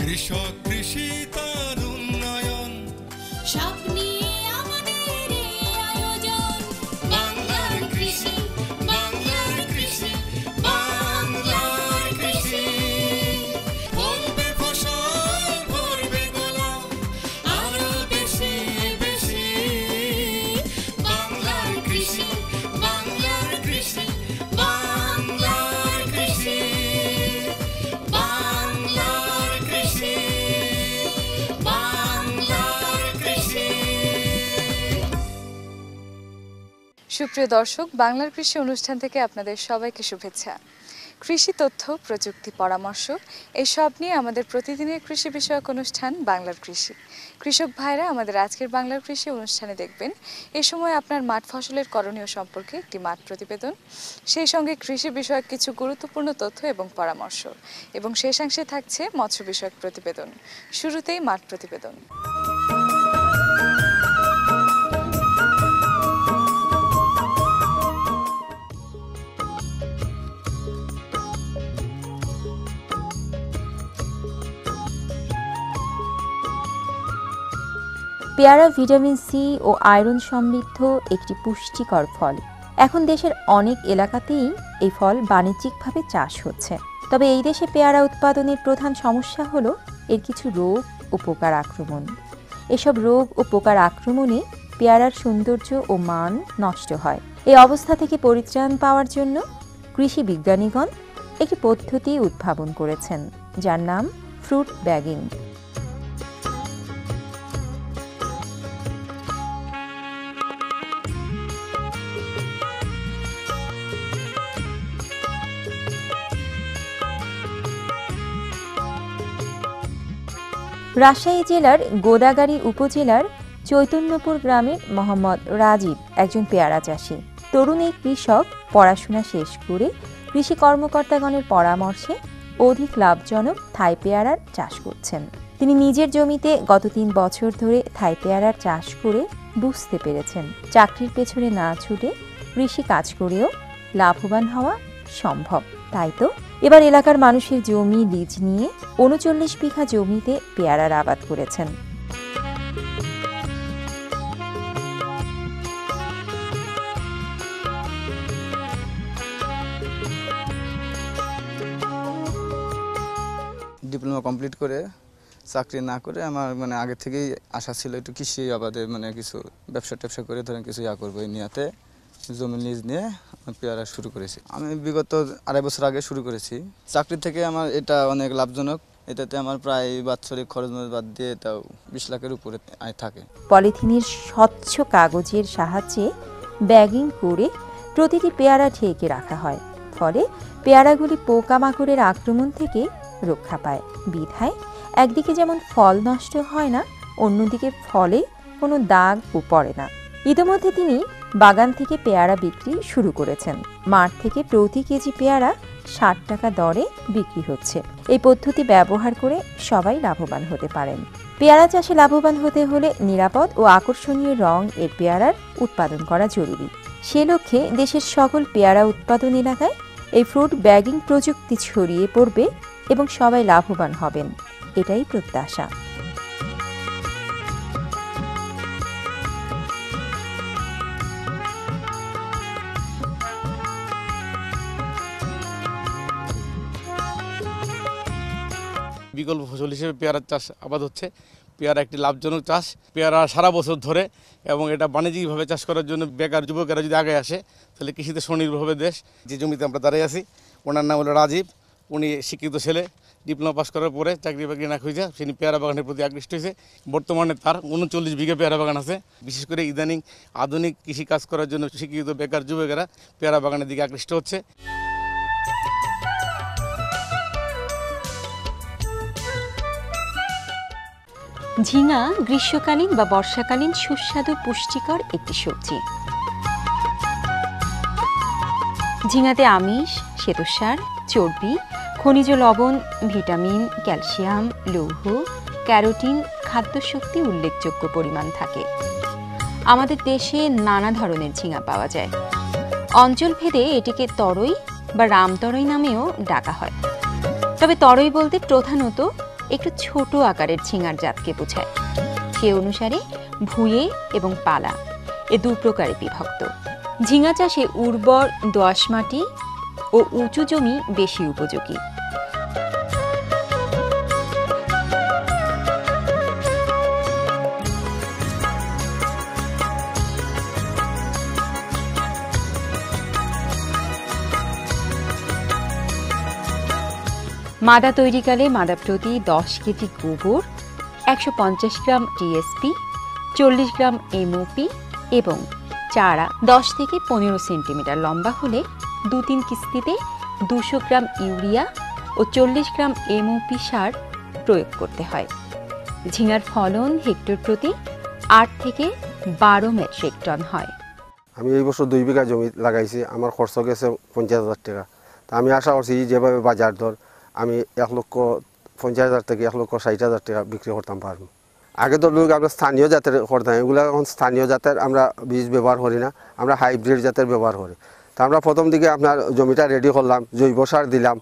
কৃষক কৃষি সুপ্রিয় দর্শক, বাংলার কৃষি অনুষ্ঠান থেকে আপনাদের সবাইকে শুভেচ্ছা। কৃষি তথ্য, প্রযুক্তি পরামর্শ, এসব নিয়ে আমাদের প্রতিদিনের কৃষি বিষয়ক অনুষ্ঠান, বাংলার কৃষি। কৃষক ভাইরা আমাদের আজকের বাংলার কৃষি অনুষ্ঠানে দেখবেন, এ সময় আপনার মাঠ ফসলের করণীয় সম্পর্কে একটি মাঠ প্রতিবেদন, সেই সঙ্গে কৃষি বিষয়ক কিছু গুরুত্বপূর্ণ তথ্য এবং পরামর্শ, এবং শেষাংশে থাকছে মৎস্য বিষয়ক প্রতিবেদন। শুরুতেই মাঠ প্রতিবেদন। পেয়ারা, ভিটামিন সি ও আয়রন সমৃদ্ধ একটি পুষ্টিকর ফল। এখন দেশের অনেক এলাকাতেই এই ফল বাণিজ্যিকভাবে চাষ হচ্ছে। তবে এই দেশে পেয়ারা উৎপাদনের প্রধান সমস্যা হলো এর কিছু রোগ ও পোকার আক্রমণ। এসব রোগ ও পোকার আক্রমণে পেয়ারার সৌন্দর্য ও মান নষ্ট হয়। এই অবস্থা থেকে পরিত্রাণ পাওয়ার জন্য কৃষি বিজ্ঞানীগণ একটি পদ্ধতি উদ্ভাবন করেছেন, যার নাম ফ্রুট ব্যাগিং রাজশাহী জেলার গোদাগাড়ি উপজেলার চৈতন্যপুর গ্রামের মোহাম্মদ রাজীব একজন পেয়ারা চাষি। তরুণ এই কৃষক, পড়াশোনা শেষ করে কৃষি কর্মকর্তাগণের পরামর্শে অধিক লাভজনক থাই পেয়ারার চাষ করছেন। তিনি নিজের জমিতে গত তিন বছর ধরে থাই পেয়ারার চাষ করে বুঝতে পেরেছেন। চাকরির পেছনে না ছুটে কৃষি কাজ করেও লাভবান হওয়া সম্ভব। তাই তো? এবার এলাকার মানুষের জমি লিজ নিয়ে উনচল্লিশ বিঘা জমিতে পেয়ারার আবাদ করেছেন। ডিপ্লোমা কমপ্লিট করে, চাকরি না করে আমার মানে আগে থেকেই আশা ছিল একটু কৃষি আবাদে মানে কিছু ব্যবসা ট্যাবসা করে ধরেন কিছু ইয়া করব এই নিয়াতে। জমি লিজ নিয়ে আমি পেয়ারা শুরু করেছি। আমি বিগত আড়াই বছর আগে শুরু করেছি। চাকরি থেকে আমার এটা অনেক লাভজনক। এটাতে আমার প্রায় বাৎসরিক খরচ বাদ দিয়ে এটাও বিশ লাখের উপরে আয় থাকে। পলিথিনের স্বচ্ছ কাগজের সাহায্যে ব্যাগিং করে প্রতিটি পেয়ারা ঢেকে রাখা হয়। ফলে পেয়ারাগুলি পোকামাকড়ের আক্রমণ থেকে রক্ষা পায়। বিধায় একদিকে যেমন ফল নষ্ট হয় না, অন্যদিকে ফলে কোনো দাগও পড়ে না। ইতিমধ্যে তিনি বাগান থেকে পেয়ারা বিক্রি শুরু করেছেন। মাঠ থেকে প্রতি কেজি পেয়ারা ষাট টাকা দরে বিক্রি হচ্ছে। এই পদ্ধতি ব্যবহার করে সবাই লাভবান হতে পারেন। পেয়ারা চাষে লাভবান হতে হলে নিরাপদ ও আকর্ষণীয় রং এর পেয়ারার উৎপাদন করা জরুরি। সে লক্ষ্যে দেশের সকল পেয়ারা উৎপাদন এলাকায় এই ফ্রুট ব্যাগিং প্রযুক্তি ছড়িয়ে পড়বে এবং সবাই লাভবান হবেন। এটাই প্রত্যাশা। বিকল্প ফসল হিসেবে পেয়ারার চাষ আবাদ হচ্ছে। পেয়ারা একটি লাভজনক চাষ। পেয়ারা সারা বছর ধরে এবং এটা বাণিজ্যিকভাবে চাষ করার জন্য বেকার যুবকেরা যদি আগে আসে, তাহলে কৃষিতে স্বনির্ভর হবে দেশ, যে জমিতে আমরা দাঁড়িয়ে আছি, ওনার নাম হলো রাজীব। উনি শিক্ষিত ছেলে, ডিপ্লোমা পাস করার পরে চাকরি বাকরি না খুঁজে তিনি পেয়ারা বাগানের প্রতি আকৃষ্ট হয়েছে। বর্তমানে তার উনচল্লিশ বিঘা পেয়ারা বাগান আছে। বিশেষ করে ইদানিং আধুনিক কৃষি কাজ করার জন্য শিক্ষিত বেকার যুবকেরা পেয়ারা বাগানের দিকে আকৃষ্ট হচ্ছে। ঝিঙা গ্রীষ্মকালীন বা বর্ষাকালীন সুস্বাদু পুষ্টিকর একটি সবজি। ঝিঙাতে আমিষ, শ্বেতসার, চর্বি, খনিজ লবণ, ভিটামিন, ক্যালসিয়াম, লৌহ, ক্যারোটিন, খাদ্যশক্তি উল্লেখযোগ্য পরিমাণ থাকে। আমাদের দেশে নানা ধরনের ঝিঙা পাওয়া যায়। অঞ্চলভেদে এটিকে তরই বা রামতরই নামেও ডাকা হয়। তবে তরই বলতে প্রধানত একটু ছোট আকারের ঝিঙার জাতকে বোঝায়। সে অনুসারে ভুঁয়ে এবং পালা এ দু প্রকারে বিভক্ত। ঝিঙা চাষে উর্বর দোয়াশ মাটি ও উঁচু জমি বেশি উপযোগী। মাদা তৈরিকালে মাদা প্রতি দশ কেজি গোবর, একশো পঞ্চাশ গ্রাম টিএসপি চল্লিশ গ্রাম এমওপি এবং চারা দশ থেকে পনেরো সেন্টিমিটার লম্বা হলে দু তিন কিস্তিতে দুশো গ্রাম ইউরিয়া ও চল্লিশ গ্রাম এমওপি সার প্রয়োগ করতে হয়। ঝিঙার ফলন হেক্টর প্রতি আট থেকে বারো মেট্রিক টন হয়। আমি এই বছর দুই বিঘা জমি লাগাইছি, আমার খরচ গেছে পঞ্চাশ হাজার টাকা। তা আমি আশা করছি যেভাবে বাজার দর আমি এক লক্ষ পঞ্চাশ হাজার থেকে এক লক্ষ ষাট হাজার টাকা বিক্রি করতাম পারব। আগে তো লোক আমরা স্থানীয় জাতের করতাম, এগুলো এখন স্থানীয় জাতের আমরা বীজ ব্যবহার করি না, আমরা হাইব্রিড জাতের ব্যবহার করি। তা আমরা প্রথম দিকে আপনার জমিটা রেডি করলাম, জৈব সার দিলাম।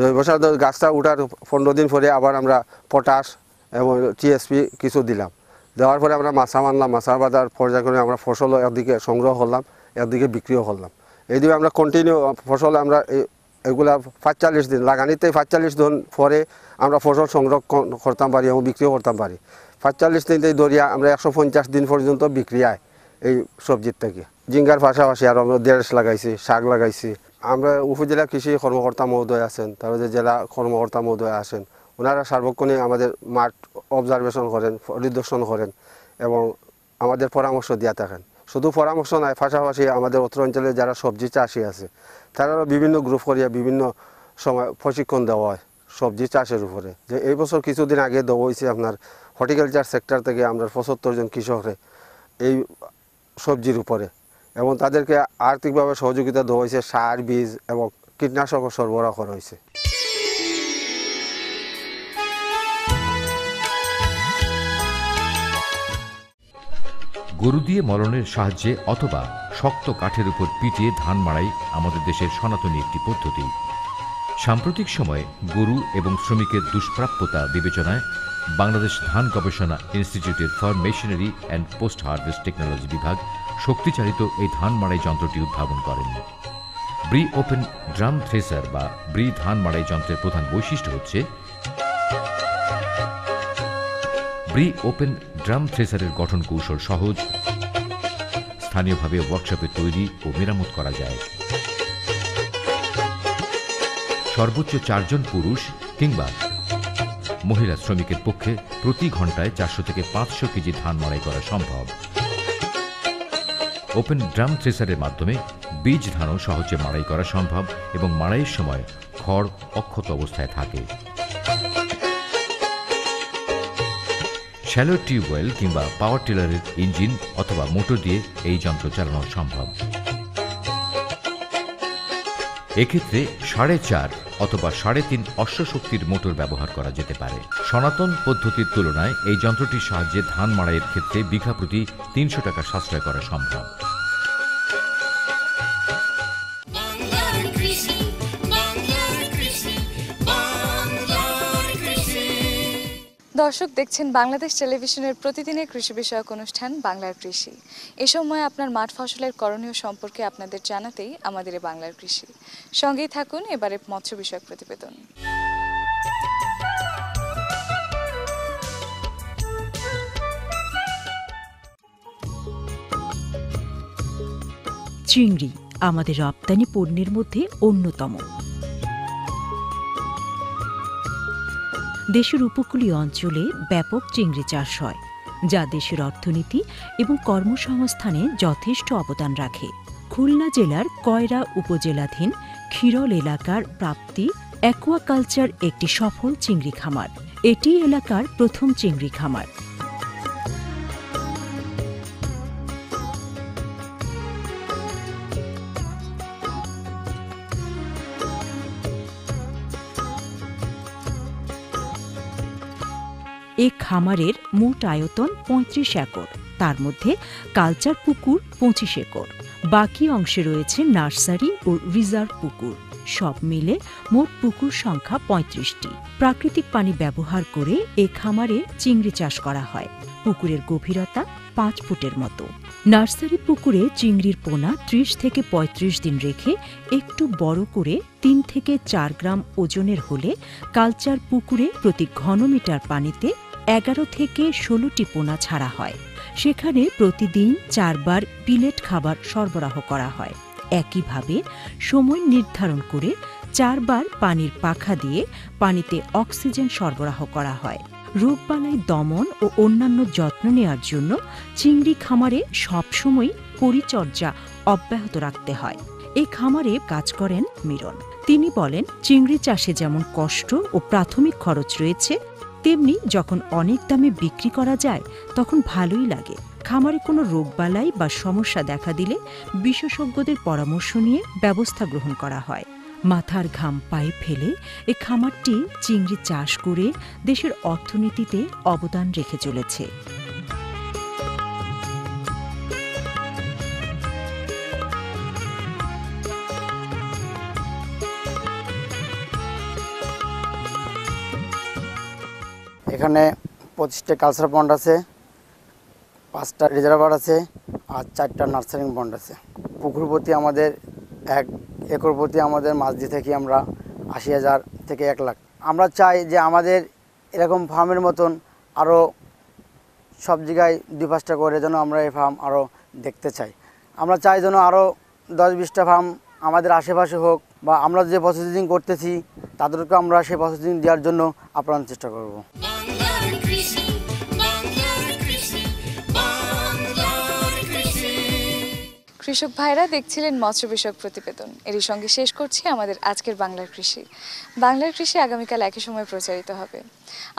জৈব সার গাছটা উঠার পনেরো দিন পরে আবার আমরা পটাশ এবং টিএসপি কিছু দিলাম। দেওয়ার পরে আমরা মাছা মানলাম, মাছা বাঁধার পর্যায়ক্রমে আমরা ফসল একদিকে সংগ্রহ করলাম, একদিকে বিক্রিও করলাম। এইদিকে আমরা কন্টিনিউ ফসল আমরা এগুলা পাঁচচল্লিশ দিন লাগানিতে পাঁচচল্লিশ দিন পরে আমরা ফসল সংরক্ষণ করতাম পারি এবং বিক্রিও করতাম পারি। পাঁচচল্লিশ দিন দরিয়া আমরা একশো পঞ্চাশ দিন পর্যন্ত বিক্রি হয় এই সবজির থেকে। জিঙ্গার পাশাপাশি আর আমরা দেড়শ লাগাইছি, শাক লাগাইছি। আমরা উপজেলা কৃষি কর্মকর্তা মহোদয় আছেন, তারপরে জেলা কর্মকর্তা মহোদয় আছেন, ওনারা সার্বক্ষণিক আমাদের মাঠ অবজারভেশন করেন পরিদর্শন করেন এবং আমাদের পরামর্শ দিয়া থাকেন। শুধু পরামর্শ নয়, পাশাপাশি আমাদের অত্র অঞ্চলে যারা সবজি চাষি আছে তারাও বিভিন্ন গ্রুপ করিয়া বিভিন্ন সময় প্রশিক্ষণ দেওয়া হয় সবজি চাষের উপরে। যে এই বছর কিছুদিন আগে দেওয়া হয়েছে আপনার হর্টিকালচার সেক্টর থেকে আমরা পঁচাত্তর জন কৃষকরে এই সবজির উপরে এবং তাদেরকে আর্থিকভাবে সহযোগিতা দেওয়া হয়েছে সার, বীজ এবং কীটনাশক সরবরাহ করা হয়েছে গরু দিয়ে মলনের সাহায্যে অথবা শক্ত কাঠের উপর পিটিয়ে ধান মাড়াই আমাদের দেশের সনাতনী একটি পদ্ধতি। সাম্প্রতিক সময়ে গরু এবং শ্রমিকের দুষ্প্রাপ্যতা বিবেচনায় বাংলাদেশ ধান গবেষণা ইনস্টিটিউটের for machinery and post harvest technology বিভাগ শক্তিচালিত এই ধান মাড়াই যন্ত্রটি উদ্ভাবন করেন। ব্রি ওপেন ড্রাম থ্রেসার বা ব্রি ধান মাড়াই যন্ত্রের প্রধান বৈশিষ্ট্য হচ্ছে ব্রি ওপেন ড্রাম থ্রেসারের গঠন কৌশল সহজ স্থানীয়ভাবে ওয়ার্কশপে তৈরি ও মেরামত করা যায়। সর্বোচ্চ চারজন পুরুষ কিংবা মহিলা শ্রমিকের পক্ষে প্রতি ঘন্টায় চারশো থেকে পাঁচশো কেজি ধান মাড়াই করা সম্ভব। ওপেন ড্রাম থ্রেসারের মাধ্যমে বীজ ধানও সহজে মাড়াই করা সম্ভব এবং মাড়াইয়ের সময় খড় অক্ষত অবস্থায় থাকে। শ্যালো টিউবওয়েল কিংবা পাওয়ার টিলারের ইঞ্জিন অথবা মোটর দিয়ে এই যন্ত্র চালানো সম্ভব। এক্ষেত্রে সাড়ে চার অথবা সাড়ে তিন অশ্বশক্তির মোটর ব্যবহার করা যেতে পারে। সনাতন পদ্ধতির তুলনায় এই যন্ত্রটির সাহায্যে ধান মাড়াইয়ের ক্ষেত্রে বিঘা প্রতি তিনশো টাকা সাশ্রয় করা সম্ভব। দর্শক, দেখছেন বাংলাদেশ টেলিভিশনের প্রতিদিনের কৃষি বিষয়ক অনুষ্ঠান, বাংলার কৃষি। এ সময় আপনার মাঠ ফসলের করণীয় সম্পর্কে আপনাদের জানাতেই আমাদের বাংলার কৃষি। সঙ্গেই থাকুন এবারে মৎস্য বিষয়ক প্রতিবেদন। চিংড়ি আমাদের রপ্তানি পণ্যের মধ্যে অন্যতম। দেশের উপকূলীয় অঞ্চলে ব্যাপক চিংড়ি চাষ হয়, যা দেশের অর্থনীতি এবং কর্মসংস্থানে যথেষ্ট অবদান রাখে। খুলনা জেলার কয়রা উপজেলাধীন ক্ষীরল এলাকার প্রাপ্তি অ্যাকোয়াকালচার একটি সফল চিংড়ি খামার। এটি এলাকার প্রথম চিংড়ি খামার। এ খামারের মোট আয়তন পঁয়ত্রিশ একর। তার মধ্যে কালচার পুকুর পঁচিশ একর। বাকি অংশে রয়েছে নার্সারি ও রিজার্ভ পুকুর। সব মিলে মোট পুকুর সংখ্যা পঁয়ত্রিশটি। প্রাকৃতিক পানি ব্যবহার করে এ খামারে চিংড়ি চাষ করা হয়। পুকুরের গভীরতা পাঁচ ফুটের মতো। নার্সারি পুকুরে চিংড়ির পোনা ত্রিশ থেকে ৩৫ দিন রেখে একটু বড় করে তিন থেকে চার গ্রাম ওজনের হলে কালচার পুকুরে প্রতি ঘনমিটার পানিতে এগারো থেকে ষোলোটি পোনা ছাড়া হয়। সেখানে প্রতিদিন চারবার পিলেট খাবার সরবরাহ করা হয়। একইভাবে সময় নির্ধারণ করে চারবার পানির পাখা দিয়ে পানিতে অক্সিজেন সরবরাহ করা হয়। রোগবালাই দমন ও অন্যান্য যত্ন নেওয়ার জন্য চিংড়ি খামারে সবসময় পরিচর্যা অব্যাহত রাখতে হয়। এই খামারে কাজ করেন মিরন। তিনি বলেন, চিংড়ি চাষে যেমন কষ্ট ও প্রাথমিক খরচ রয়েছে তেমনি যখন অনেক দামে বিক্রি করা যায়, তখন ভালোই লাগে। খামারে কোনো রোগবালাই বা সমস্যা দেখা দিলে বিশেষজ্ঞদের পরামর্শ নিয়ে ব্যবস্থা গ্রহণ করা হয়। মাথার ঘাম পায়ে ফেলে এ খামারটি চিংড়ি চাষ করে দেশের অর্থনীতিতে অবদান রেখে চলেছে। এখানে পঁচিশটা কালচার বন্ড আছে, পাঁচটা রিজার্ভার আছে আর চারটা নার্সারিং বন্ড আছে। পুকুর প্রতি আমাদের এক একর প্রতি আমাদের মাছ দিয়ে থাকি আমরা আশি হাজার থেকে এক লাখ। আমরা চাই যে আমাদের এরকম ফার্মের মতন আরও সব জায়গায় দুই পাঁচটা করে যেন আমরা এই ফার্ম আরও দেখতে চাই। আমরা চাই যেন আরও দশ বিশটা ফার্ম আমাদের আশেপাশে হোক বা আমরা যে প্রসেসিং করতেছি তাদেরকে আমরা সেই প্রসেসিং দেওয়ার জন্য আপ্রাণ চেষ্টা করব। কৃষক ভাইরা দেখছিলেন মৎস্য বিষয়ক প্রতিবেদন। এরই সঙ্গে শেষ করছি আমাদের আজকের বাংলার কৃষি। বাংলার কৃষি আগামীকাল একই সময় প্রচারিত হবে।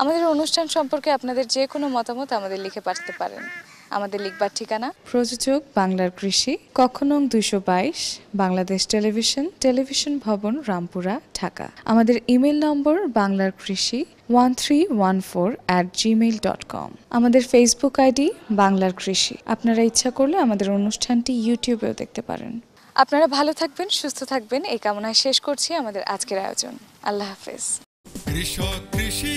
আমাদের অনুষ্ঠান সম্পর্কে আপনাদের যে কোনো মতামত আমাদের লিখে পাঠাতে পারেন। আমাদের লিখবার ঠিকানা? প্রযোজক বাংলার কৃষি কক্ষ নং দুইশো বাইশ বাংলাদেশ টেলিভিশন টেলিভিশন ভবন রামপুরা ঢাকা। আমাদের ইমেল নম্বর বাংলার কৃষি one three one four at Gmail dot com আমাদের ফেসবুক আইডি বাংলার কৃষি। আপনারা ইচ্ছা করলে আমাদের অনুষ্ঠানটি ইউটিউবেও দেখতে পারেন। আপনারা ভালো থাকবেন সুস্থ থাকবেন। এই কামনায় শেষ করছি আমাদের আজকের আয়োজন। আল্লাহ হাফেজ। কৃষক কৃষি